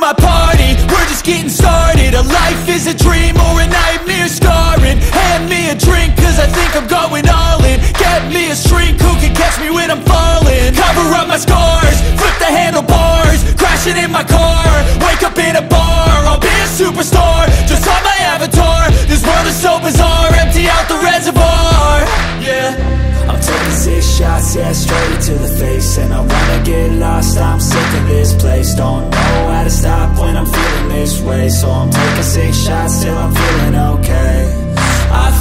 my party, we're just getting started. A life is a dream or a nightmare scarring. Hand me a drink cause I think I'm going I get lost, I'm sick of this place. Don't know how to stop when I'm feeling this way. So I'm taking six shots till I'm feeling okay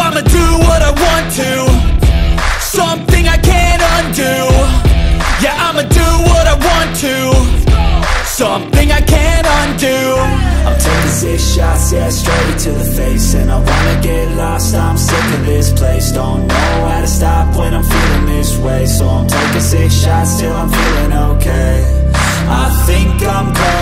I'ma do what I want to. Something I can't undo. Yeah, I'ma do what I want to. something I can't undo I'm taking six shots, yeah, straight to the face And I wanna get lost, I'm sick of this place Don't know how to stop when I'm feeling this way So I'm taking six shots till I'm feeling okay I think I'm going